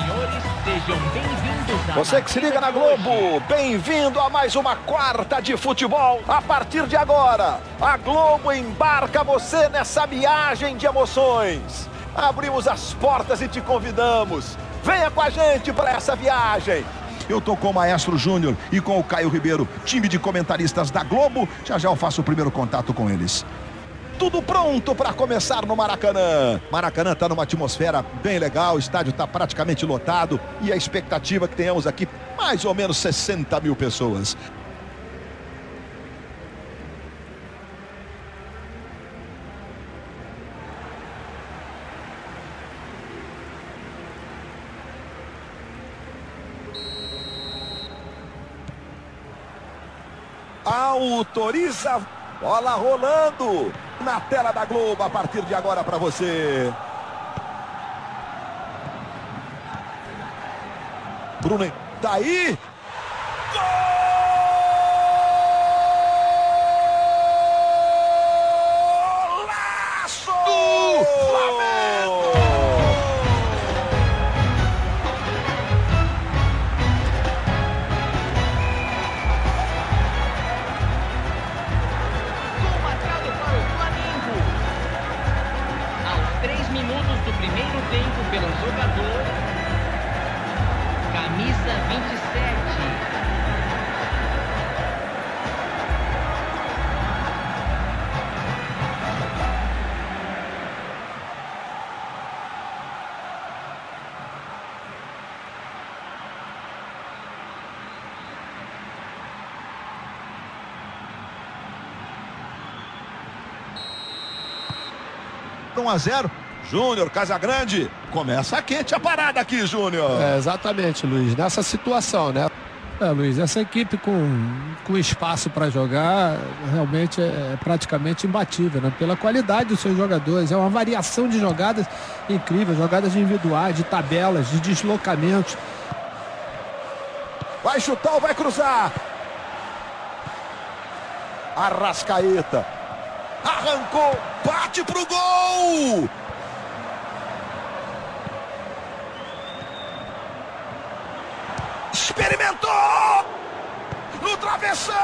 senhores, sejam bem-vindos a Você que se liga na Globo, bem-vindo a mais uma quarta de futebol. A partir de agora, a Globo embarca você nessa viagem de emoções. Abrimos as portas e te convidamos. Venha com a gente para essa viagem. Eu tô com o Maestro Júnior e com o Caio Ribeiro, time de comentaristas da Globo. Já já eu faço o primeiro contato com eles tudo pronto para começar no Maracanã. Maracanã está numa atmosfera bem legal, o estádio está praticamente lotado e a expectativa que tenhamos aqui mais ou menos 60 mil pessoas. Autoriza, bola rolando na tela da Globo a partir de agora para você. Bruno, tá aí. empatado 1 a 0. Júnior, Casagrande, começa quente a parada aqui, Júnior. É, exatamente, Luiz. Nessa situação, né? É, Luiz, essa equipe com, com espaço para jogar realmente é, é praticamente imbatível, né? Pela qualidade dos seus jogadores. É uma variação de jogadas incrível, jogadas individuais, de tabelas, de deslocamentos. Vai chutar ou vai cruzar? Arrascaeta. Arrancou bate pro gol! Experimentou! No travessão!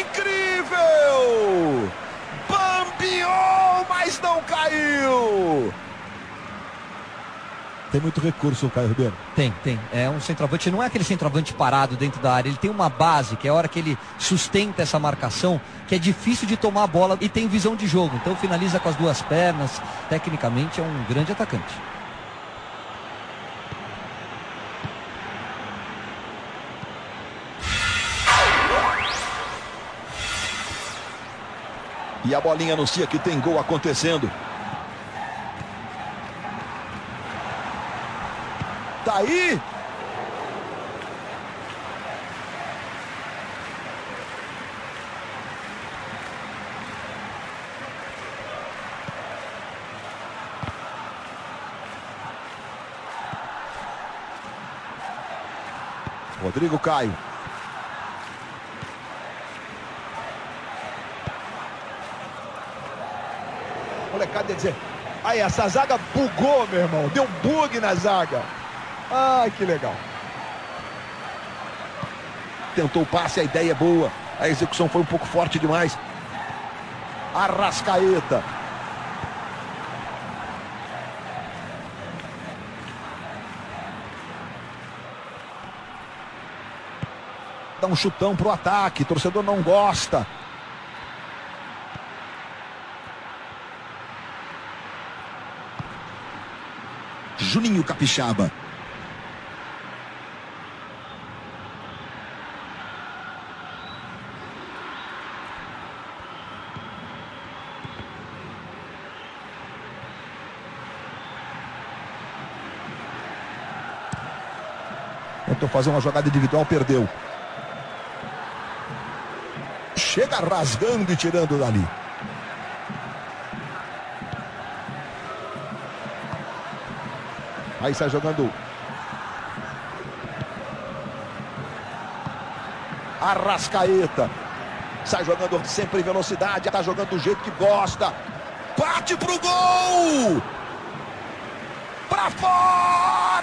Incrível! Bambiou, mas não caiu! Tem muito recurso o Caio Ribeiro. Tem, tem. É um centroavante, não é aquele centroavante parado dentro da área, ele tem uma base, que é a hora que ele sustenta essa marcação, que é difícil de tomar a bola e tem visão de jogo. Então finaliza com as duas pernas, tecnicamente é um grande atacante. E a bolinha anuncia que tem gol acontecendo. Tá aí. Rodrigo Caio. Molecada ia dizer, aí essa zaga bugou, meu irmão. Deu bug na zaga. Ai, que legal. Tentou o passe, a ideia é boa. A execução foi um pouco forte demais. Arrascaeta. Dá um chutão pro ataque. Torcedor não gosta. Juninho Capixaba. Tentou fazer uma jogada individual, perdeu. Chega rasgando e tirando dali. Aí sai jogando. Arrascaeta. Sai jogando sempre em velocidade. Tá jogando do jeito que gosta. Bate pro gol! Pra fora!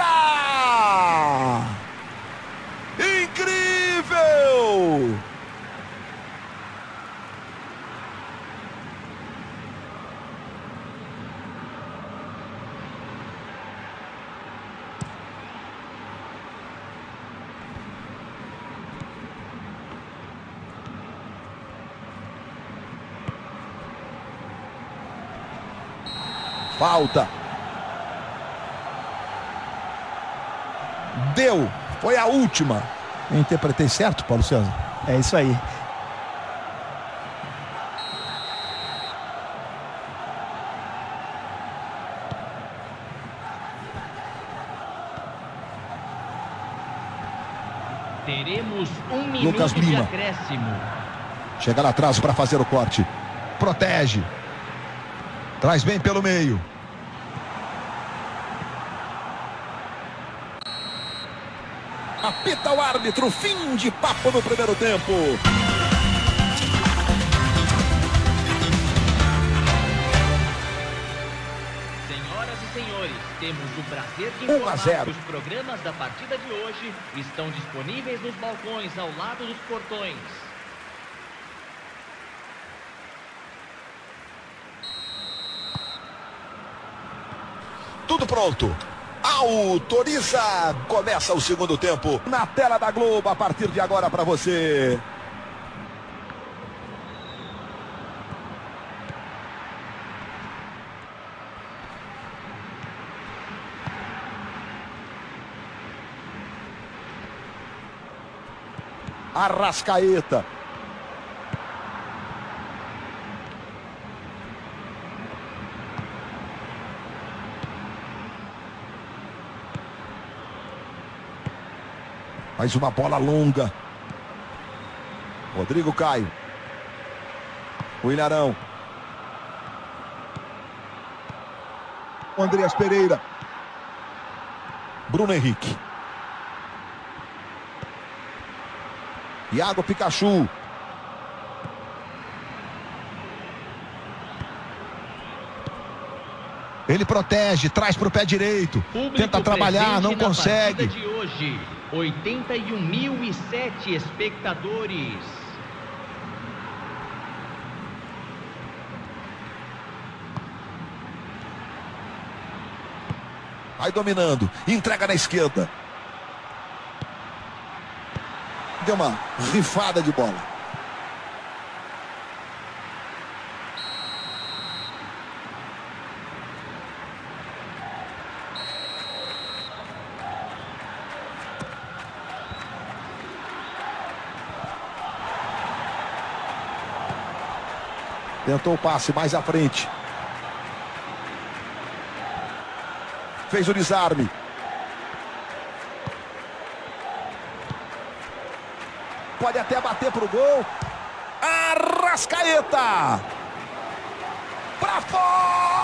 Falta. Deu. Foi a última. Eu interpretei certo, Paulo César? É isso aí. Teremos um minuto Lucas de Lima. acréscimo. Chega lá atrás para fazer o corte. Protege. Traz bem pelo meio. Apita o árbitro. Fim de papo no primeiro tempo. Senhoras e senhores, temos o prazer de 1 a informar 0. que os programas da partida de hoje estão disponíveis nos balcões ao lado dos portões. Tudo pronto. Autoriza. Começa o segundo tempo. Na tela da Globo a partir de agora para você. Arrascaeta. Mais uma bola longa. Rodrigo Caio. O Ilharão. O Andreas Pereira. Bruno Henrique. Iago Pikachu. Ele protege, traz para o pé direito. Público Tenta trabalhar, não consegue. Partida de hoje, 81.007 espectadores. Vai dominando. Entrega na esquerda. Deu uma rifada de bola. Tentou o passe mais à frente. Fez o desarme. Pode até bater pro gol. Arrascaeta! Pra fora!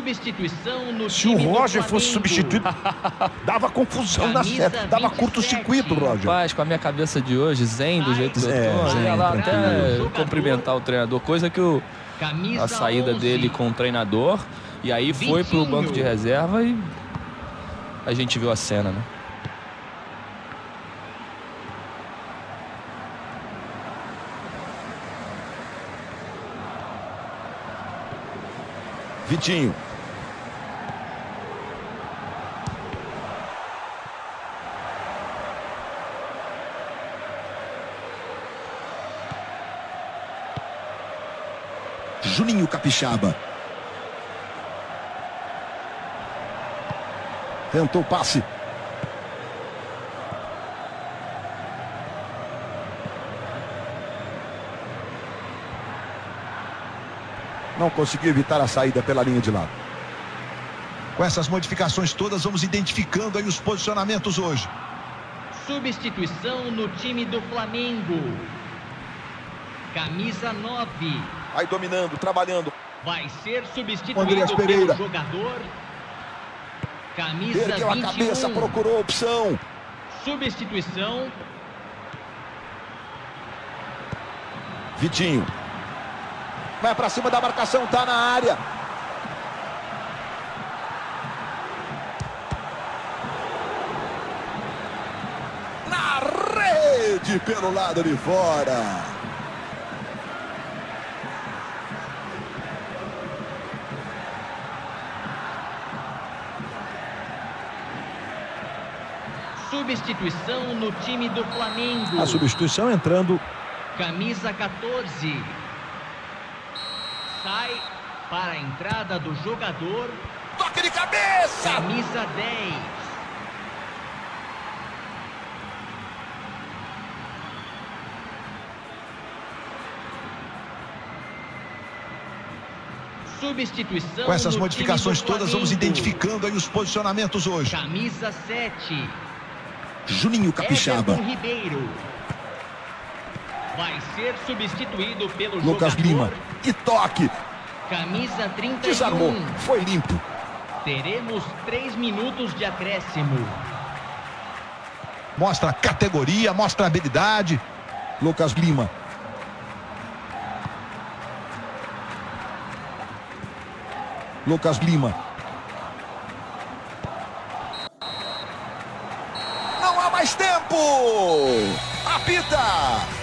Substituição no Se o Roger fosse substituído, dava confusão na seta, dava 27. curto-circuito, Roger. Rapaz, com a minha cabeça de hoje, zen do jeito que eu É, tô, zen, ia lá até cumprimentar o treinador, coisa que o, a saída 11. dele com o treinador, e aí foi pro banco de reserva e a gente viu a cena, né? Vitinho. Juninho Capixaba. Tentou o passe. Não conseguiu evitar a saída pela linha de lado. Com essas modificações todas, vamos identificando aí os posicionamentos hoje. Substituição no time do Flamengo. Camisa 9. Vai dominando, trabalhando. Vai ser substituído Andreas Pereira. pelo jogador. Camisa a 21. cabeça, procurou a opção. Substituição. Vitinho. Vai para cima da marcação, tá na área. Na rede pelo lado de fora. Substituição no time do Flamengo. A substituição entrando Camisa 14. Sai para a entrada do jogador. Toque de cabeça! Camisa 10. Substituição Com essas modificações todas, vamos identificando aí os posicionamentos hoje. Camisa 7. Juninho Capixaba. Vai ser substituído pelo Lucas jogador. Lima. E toque. Camisa 31. Desarmou. Foi limpo. Teremos três minutos de acréscimo. Mostra categoria, mostra habilidade. Lucas Lima. Lucas Lima. Apita.